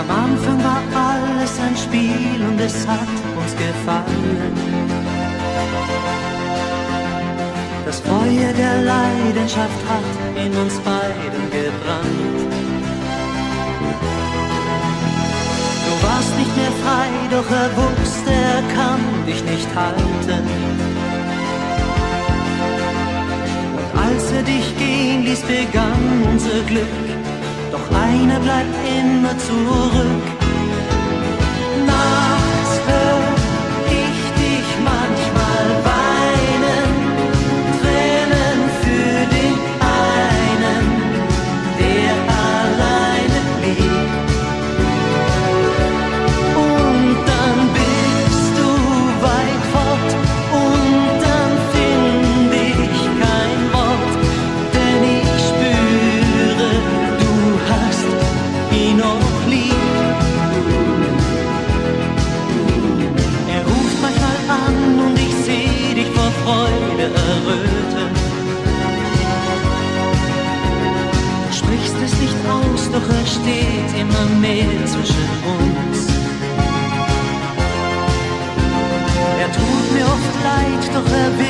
Am Anfang war alles ein Spiel und es hat uns gefallen. Das Feuer der Leidenschaft hat in uns beiden gebrannt. Du warst nicht mehr frei, doch er wusste, er kann dich nicht halten. Und als er dich gehen ließ, begann unser Glück einer bleibt immer zurück. Freude erröten. Sprichst es nicht aus, doch er steht immer mehr zwischen uns. Er tut mir oft leid, doch er wird